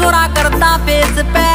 छोरा करता फेस पे।